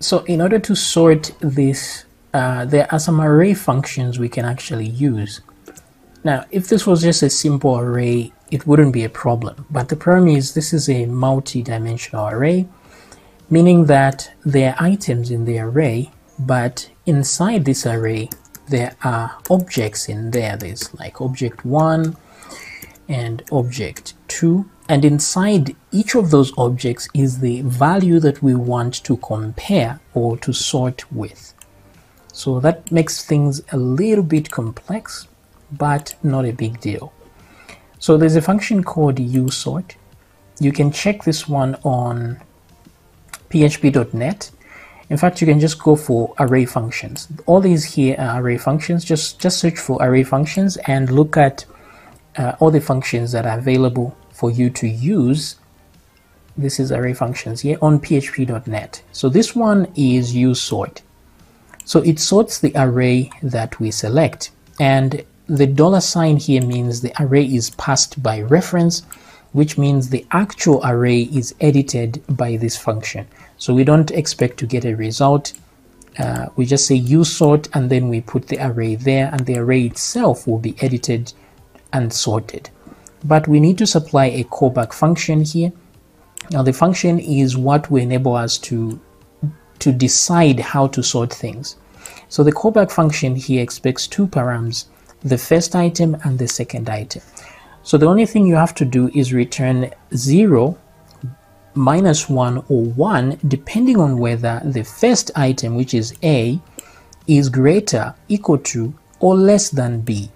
So in order to sort this, uh, there are some array functions we can actually use. Now, if this was just a simple array, it wouldn't be a problem. But the problem is this is a multi-dimensional array, meaning that there are items in the array, but inside this array, there are objects in there. There's like object 1 and object 2. And inside each of those objects is the value that we want to compare or to sort with. So that makes things a little bit complex, but not a big deal. So there's a function called usort. You can check this one on php.net. In fact, you can just go for array functions. All these here are array functions. Just, just search for array functions and look at uh, all the functions that are available for you to use. This is array functions here on php.net. So this one is usort. So it sorts the array that we select. And the dollar sign here means the array is passed by reference, which means the actual array is edited by this function. So we don't expect to get a result. Uh, we just say usort and then we put the array there and the array itself will be edited and sorted. But we need to supply a callback function here. Now the function is what will enable us to, to decide how to sort things. So the callback function here expects two params, the first item and the second item. So the only thing you have to do is return 0, minus 1 or 1 depending on whether the first item which is A is greater, equal to or less than B.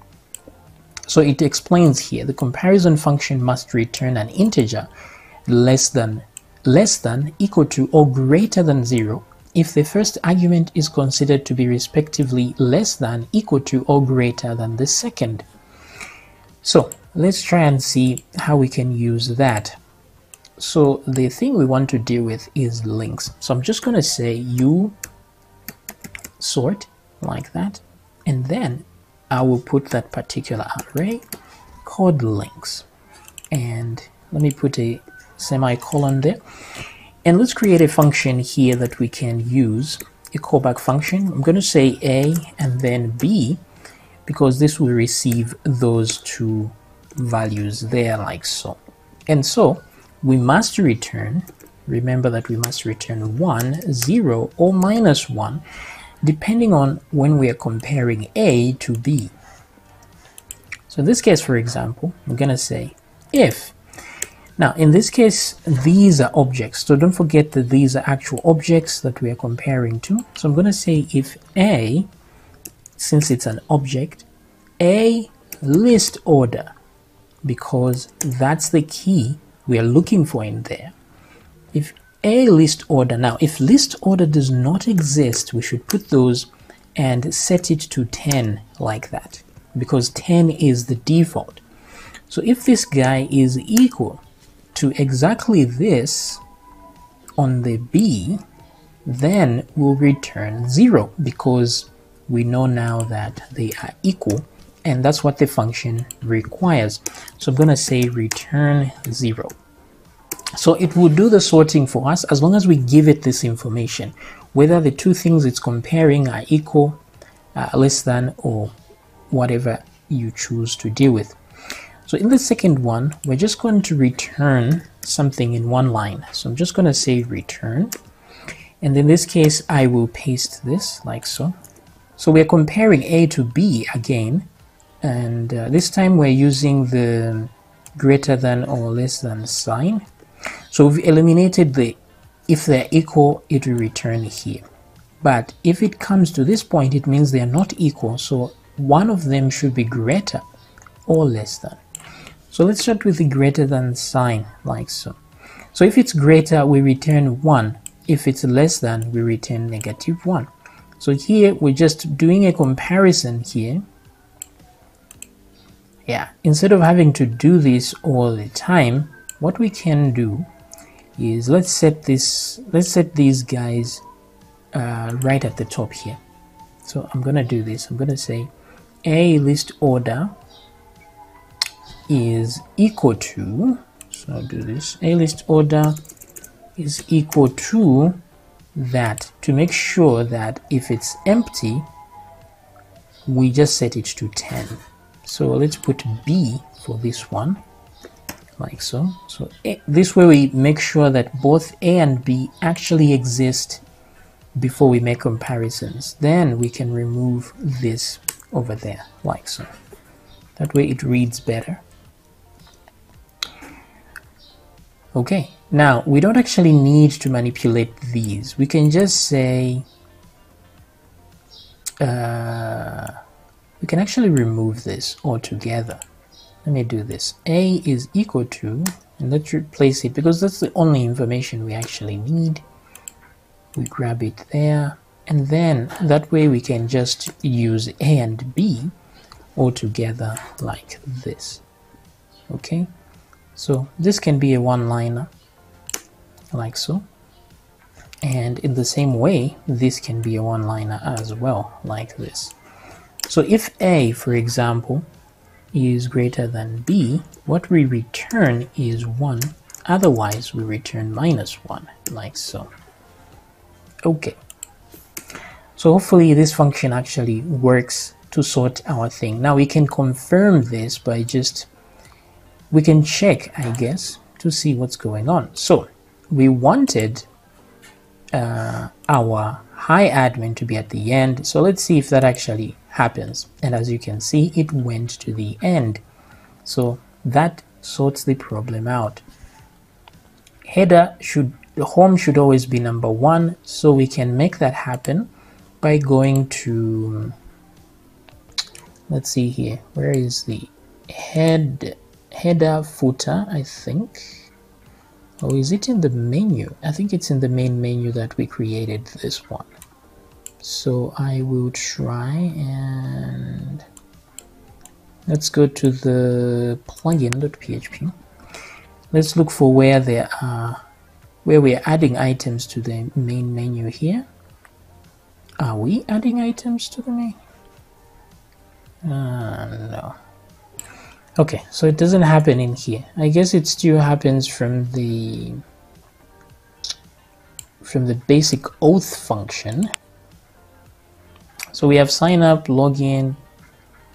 So it explains here the comparison function must return an integer less than less than equal to or greater than 0 if the first argument is considered to be respectively less than equal to or greater than the second. So let's try and see how we can use that. So the thing we want to deal with is links. So I'm just going to say you sort like that and then I will put that particular array called links. And let me put a semicolon there. And let's create a function here that we can use, a callback function. I'm going to say A and then B because this will receive those two values there like so. And so we must return, remember that we must return 1, 0 or minus 1 depending on when we are comparing A to B. So in this case, for example, I'm going to say if. Now, in this case, these are objects. So don't forget that these are actual objects that we are comparing to. So I'm going to say if A, since it's an object, A list order, because that's the key we are looking for in there. If a list order. Now, if list order does not exist, we should put those and set it to 10 like that because 10 is the default. So if this guy is equal to exactly this on the B, then we'll return 0 because we know now that they are equal and that's what the function requires. So I'm going to say return 0. So it will do the sorting for us as long as we give it this information, whether the two things it's comparing are equal, uh, less than, or whatever you choose to deal with. So in the second one, we're just going to return something in one line. So I'm just going to say return. And in this case, I will paste this like so. So we're comparing A to B again. And uh, this time we're using the greater than or less than sign. So we've eliminated the if they're equal, it will return here. But if it comes to this point, it means they're not equal. So one of them should be greater or less than. So let's start with the greater than sign, like so. So if it's greater, we return 1. If it's less than, we return negative 1. So here, we're just doing a comparison here. Yeah, instead of having to do this all the time, what we can do is let's set this let's set these guys uh, right at the top here. So I'm gonna do this. I'm gonna say a list order is equal to so I'll do this. A list order is equal to that. To make sure that if it's empty, we just set it to 10. So let's put B for this one, like so. So A, this way we make sure that both A and B actually exist before we make comparisons. Then we can remove this over there, like so. That way it reads better. Okay, now we don't actually need to manipulate these. We can just say, uh, we can actually remove this altogether. Let me do this. A is equal to, and let's replace it because that's the only information we actually need. We grab it there, and then that way we can just use A and B all together like this. Okay. So this can be a one-liner like so. And in the same way, this can be a one-liner as well, like this. So if A, for example, is greater than B, what we return is 1. Otherwise, we return minus 1, like so. Okay. So hopefully this function actually works to sort our thing. Now we can confirm this by just we can check, I guess, to see what's going on. So we wanted uh, our high admin to be at the end. So let's see if that actually happens. And as you can see, it went to the end. So that sorts the problem out. Header should, the home should always be number one. So we can make that happen by going to, let's see here, where is the head header footer I think or is it in the menu I think it's in the main menu that we created this one so I will try and let's go to the plugin.php let's look for where there are where we're adding items to the main menu here are we adding items to the main uh, no Okay, so it doesn't happen in here. I guess it still happens from the from the basic auth function. So we have sign up, login.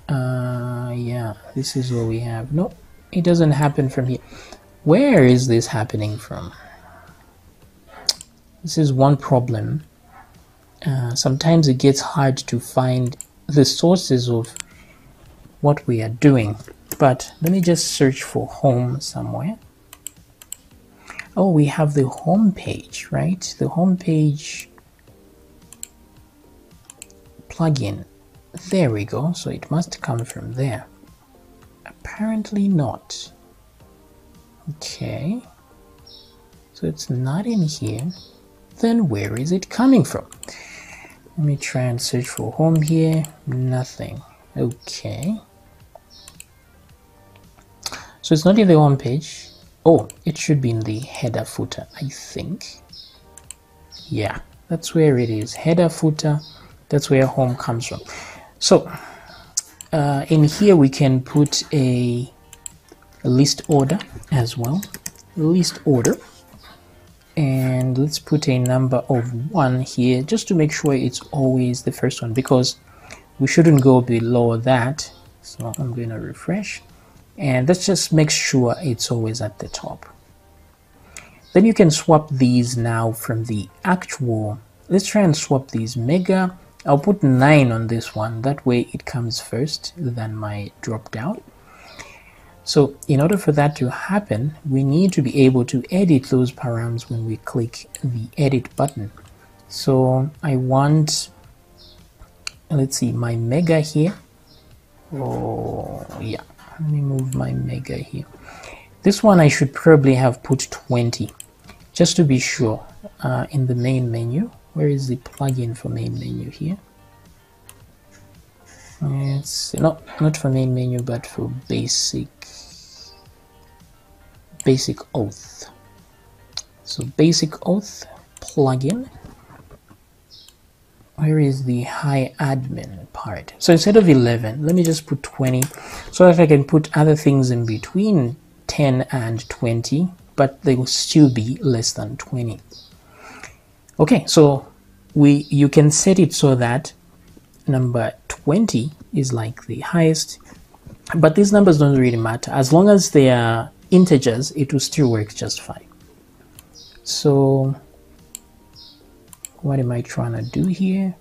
Uh, yeah, this is what we have. No, it doesn't happen from here. Where is this happening from? This is one problem. Uh, sometimes it gets hard to find the sources of what we are doing but let me just search for home somewhere oh we have the home page right the home page plugin. There we go so it must come from there. Apparently not. Okay. So it's not in here. Then where is it coming from? Let me try and search for home here. Nothing. Okay. So it's not in the home page. Oh, it should be in the header footer, I think. Yeah, that's where it is. Header footer, that's where home comes from. So uh, in here we can put a, a list order as well. List order. And let's put a number of one here just to make sure it's always the first one because we shouldn't go below that. So I'm going to refresh and let's just make sure it's always at the top then you can swap these now from the actual let's try and swap these mega I'll put 9 on this one. That way it comes first than my drop down so in order for that to happen we need to be able to edit those params when we click the edit button. So I want let's see my mega here. Oh yeah. Let me move my mega here. This one I should probably have put 20 just to be sure uh, in the main menu where is the plugin for main menu here? It's not not for main menu but for basic basic auth so basic auth plugin. Where is the high admin part? So instead of 11 let me just put 20 so that I can put other things in between 10 and 20 but they will still be less than 20 Okay, so we you can set it so that number 20 is like the highest, but these numbers don't really matter. As long as they are integers, it will still work just fine. So what am I trying to do here?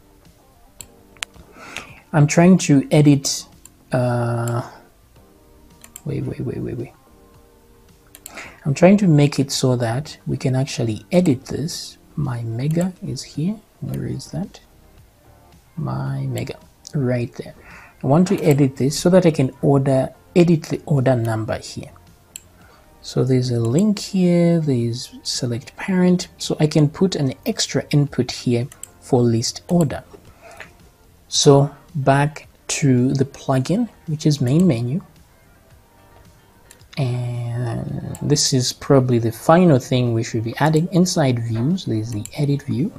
I'm trying to edit uh, wait wait wait wait wait I'm trying to make it so that we can actually edit this my mega is here. Where is that? My mega. Right there. I want to edit this so that I can order edit the order number here. So there's a link here. There's select parent. So I can put an extra input here for list order. So back to the plugin which is main menu and this is probably the final thing we should be adding. Inside views there's the edit view.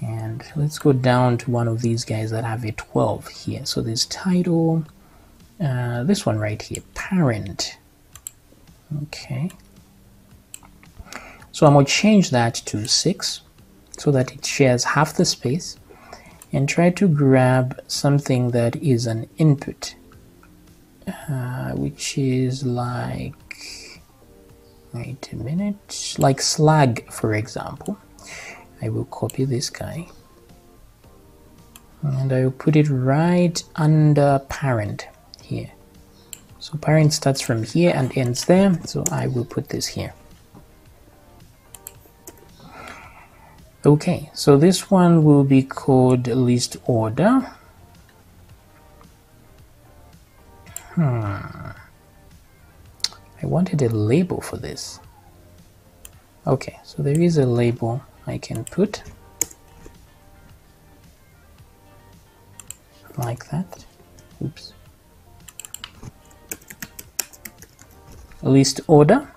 And let's go down to one of these guys that have a 12 here. So there's title uh, this one right here parent. Okay. So I'm going to change that to 6 so that it shares half the space and try to grab something that is an input uh, which is like wait a minute. Like slug for example. I will copy this guy. And I will put it right under parent here. So parent starts from here and ends there. So I will put this here. Okay, so this one will be called list order. Hmm. I wanted a label for this. Okay, so there is a label I can put like that. Oops. List order.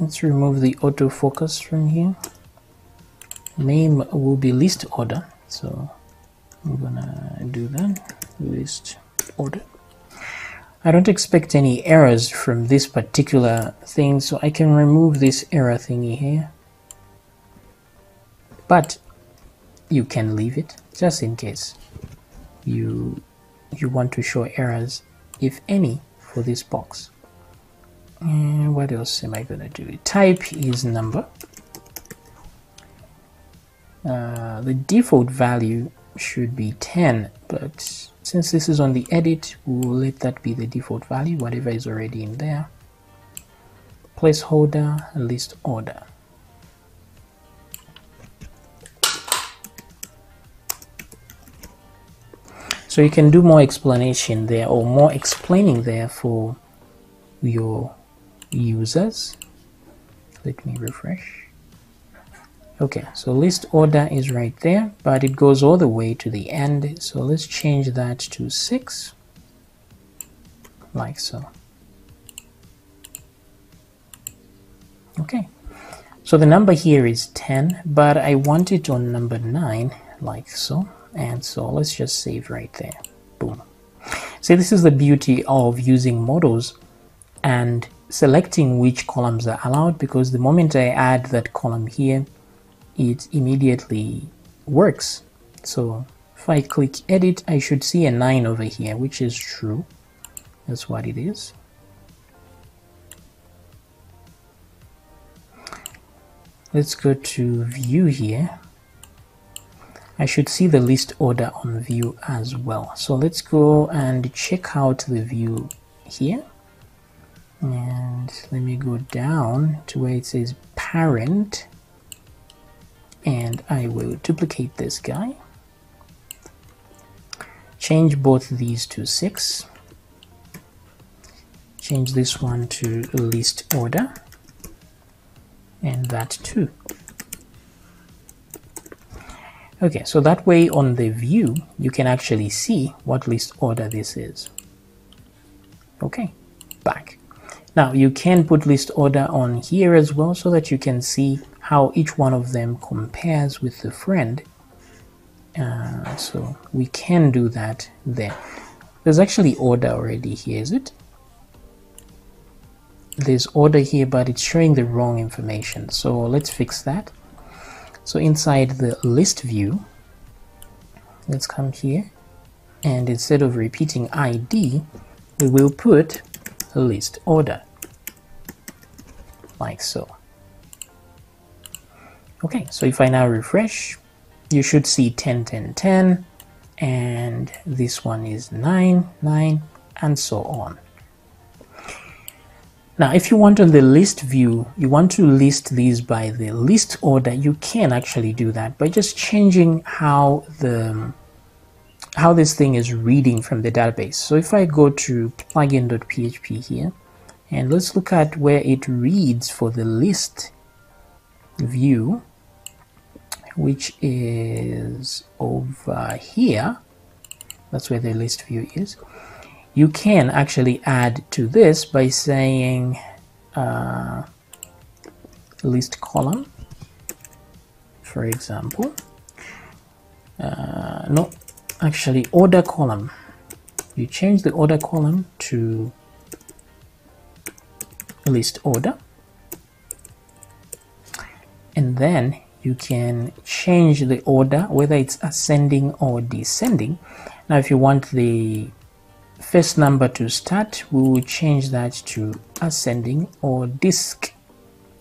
Let's remove the autofocus from here name will be list order so I'm gonna do that list order I don't expect any errors from this particular thing so I can remove this error thingy here. But you can leave it just in case you you want to show errors if any for this box. And what else am I gonna do? Type is number. Uh, the default value should be 10 but since this is on the edit we'll let that be the default value whatever is already in there. Placeholder list order. So you can do more explanation there or more explaining there for your users. Let me refresh okay so list order is right there but it goes all the way to the end. So let's change that to 6 like so. Okay so the number here is 10 but I want it on number 9 like so. And so let's just save right there. Boom. See this is the beauty of using models and selecting which columns are allowed because the moment I add that column here it immediately works. So if I click edit, I should see a 9 over here, which is true. That's what it is. Let's go to view here. I should see the list order on view as well. So let's go and check out the view here. And let me go down to where it says parent and I will duplicate this guy. Change both these to 6 change this one to list order. And that too. Okay so that way on the view you can actually see what list order this is. Okay back. Now you can put list order on here as well so that you can see how each one of them compares with the friend. Uh, so we can do that there. There's actually order already here, is it? There's order here, but it's showing the wrong information. So let's fix that. So inside the list view, let's come here and instead of repeating ID, we will put list order like so. Okay, so if I now refresh, you should see 10, 10, 10, and this one is 9, 9, and so on. Now, if you want on the list view, you want to list these by the list order, you can actually do that by just changing how the how this thing is reading from the database. So if I go to plugin.php here, and let's look at where it reads for the list view, which is over here. That's where the list view is you can actually add to this by saying uh, list column, for example. Uh, no, actually order column. You change the order column to list order. And then you can change the order, whether it's ascending or descending. Now, if you want the first number to start, we will change that to ascending or disc,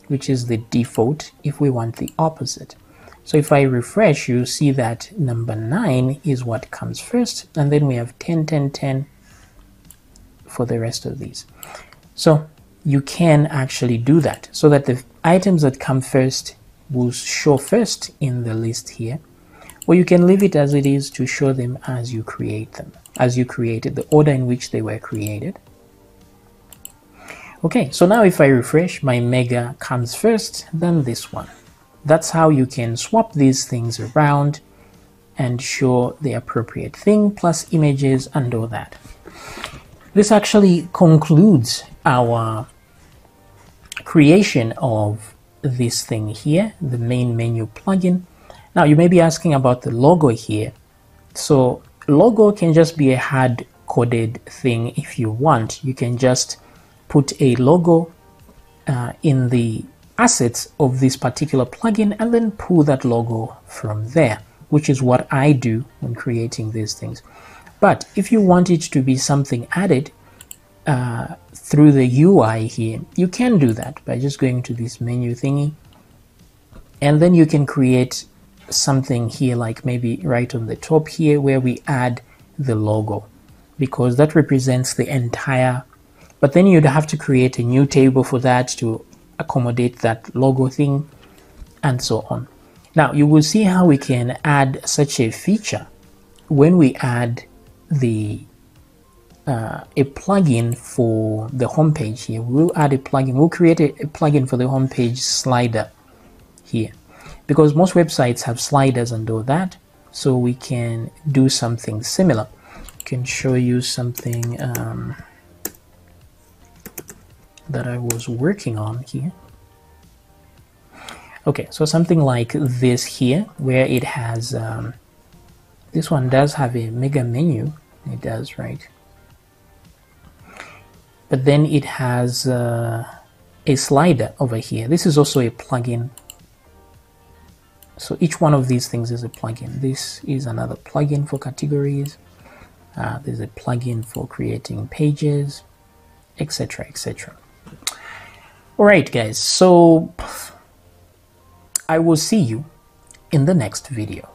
which is the default if we want the opposite. So if I refresh, you see that number 9 is what comes first, and then we have 10, 10, 10 for the rest of these. So you can actually do that so that the items that come first will show first in the list here, or you can leave it as it is to show them as you create them as you created, the order in which they were created. Okay, so now if I refresh, my mega comes first, then this one. That's how you can swap these things around and show the appropriate thing, plus images and all that. This actually concludes our creation of this thing here, the main menu plugin. Now you may be asking about the logo here. So logo can just be a hard coded thing if you want. You can just put a logo uh, in the assets of this particular plugin and then pull that logo from there, which is what I do when creating these things. But if you want it to be something added uh, through the UI here, you can do that by just going to this menu thingy. And then you can create something here like maybe right on the top here where we add the logo because that represents the entire but then you'd have to create a new table for that to accommodate that logo thing and so on. Now you will see how we can add such a feature when we add the uh, a plugin for the homepage here. We'll add a plugin. We'll create a, a plugin for the homepage slider here. Because most websites have sliders and all that so we can do something similar. I can show you something um, that I was working on here. Okay so something like this here where it has um, this one does have a mega menu. It does right but then it has uh, a slider over here this is also a plugin so each one of these things is a plugin. This is another plugin for categories. Uh, there's a plugin for creating pages, etc. etc. Alright guys, so I will see you in the next video.